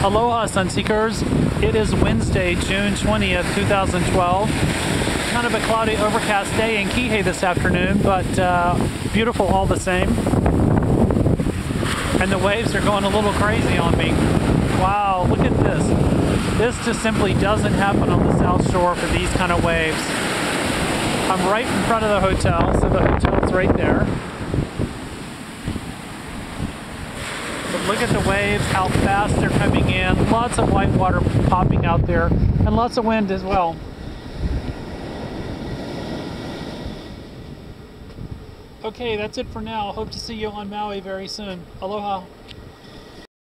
Aloha Sunseekers. It is Wednesday, June 20th, 2012. Kind of a cloudy, overcast day in Kihei this afternoon, but uh, beautiful all the same. And the waves are going a little crazy on me. Wow, look at this. This just simply doesn't happen on the South Shore for these kind of waves. I'm right in front of the hotel, so the hotel's right there. But look at the waves, how fast they're coming in. Lots of white water popping out there, and lots of wind as well. Okay, that's it for now. Hope to see you on Maui very soon. Aloha.